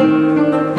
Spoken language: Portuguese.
Música